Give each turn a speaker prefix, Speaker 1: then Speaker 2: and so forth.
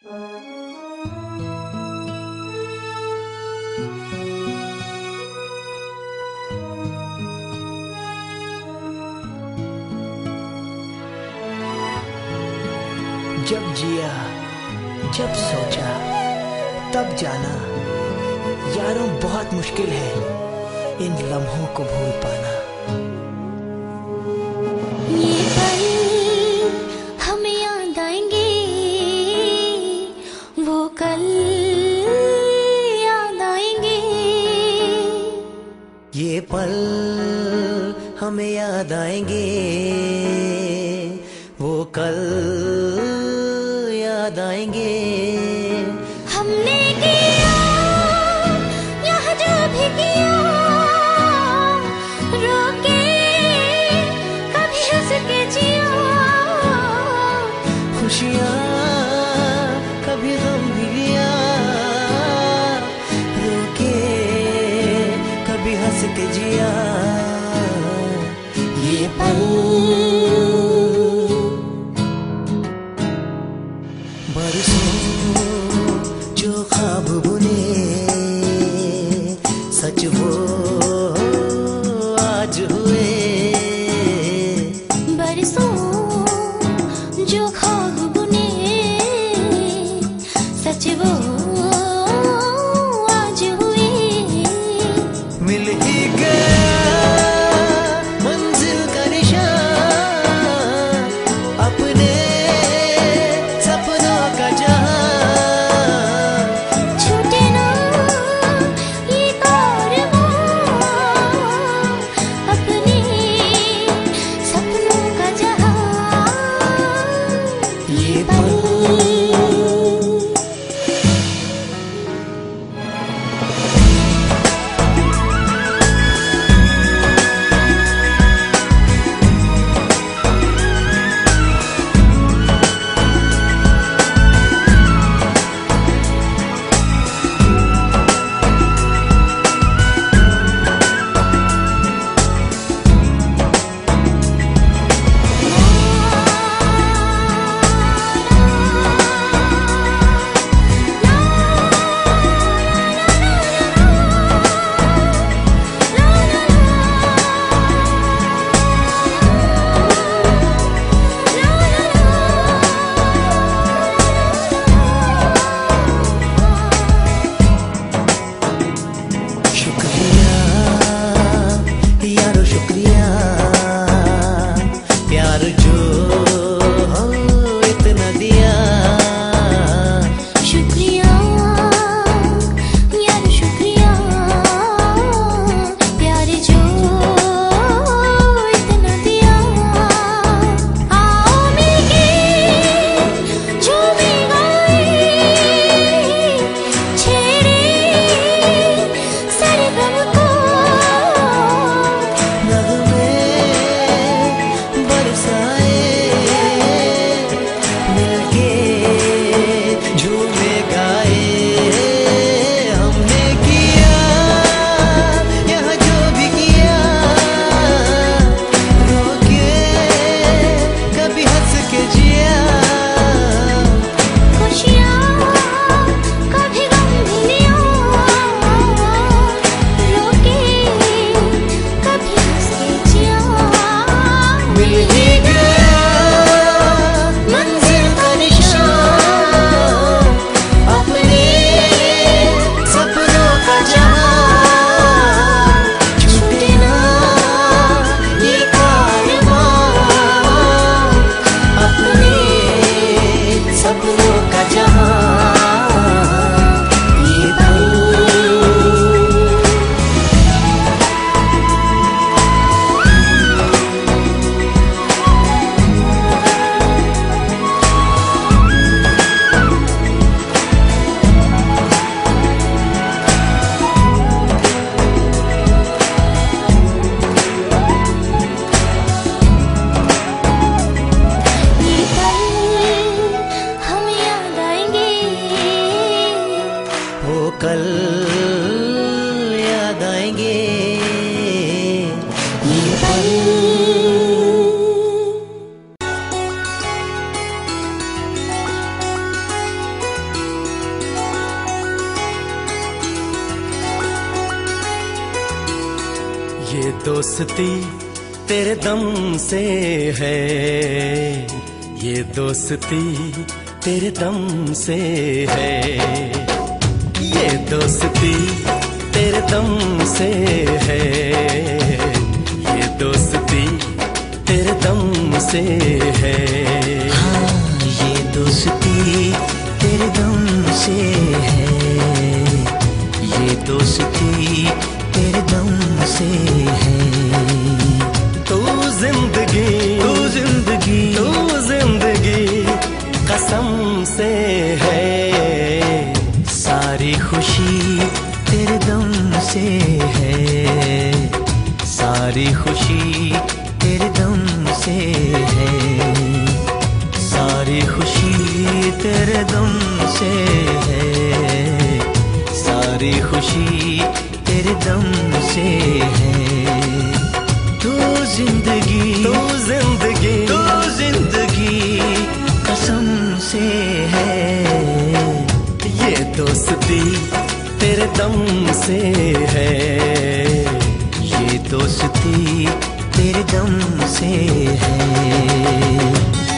Speaker 1: जब जिया, जब सोचा, तब जाना। यारों, बहुत मुश्किल है इन लम्हों को भूल पाना।
Speaker 2: हमें याद आएँगे। वो कल याद आएँगे। हमने किया यहाँ जो भी किया रोके कभी हंस के जिया।
Speaker 1: खुशियाँ कभी गम भी लिया। रोके कभी हंस के जिया। बरसों जो ख्वाब बुने सच वो आज
Speaker 2: जो ख्वाब बुने सच वो
Speaker 1: really कल
Speaker 2: याद आएँगे। ये
Speaker 3: दोस्ती तेरे दम से है। ये दोस्ती तेरे दम से है। ये दोस्ती तेरे दम से है। ये दोस्ती तेरे दम से है।
Speaker 1: हाँ ये दोस्ती तेरे दम से है। ये दोस्ती तेरे दम से है। सारी खुशी तेरे दम से है। सारी खुशी तेरे दम से है। सारी खुशी तेरे दम से है। तू ज़िंदगी
Speaker 3: तू ज़िंदगी
Speaker 1: तू ज़िंदगी कसम से है।
Speaker 3: ये दोस्ती तेरे दम से है।
Speaker 1: दोस्ती तेरे दम से है।